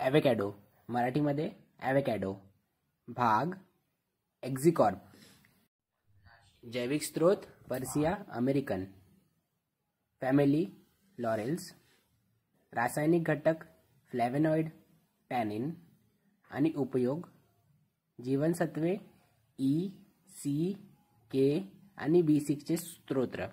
ॲवेकॅडो मराठीमध्ये ॲवेकॅडो भाग एक्झिकॉर्प जैविक स्त्रोत पर्सिया अमेरिकन. Family laurels. रासायनिक घटक फ्लॅवेनॉइड टॅनिन. आणि उपयोग जीवनसत्वे ई सी के आणि बी सिक्सचे स्तोत्र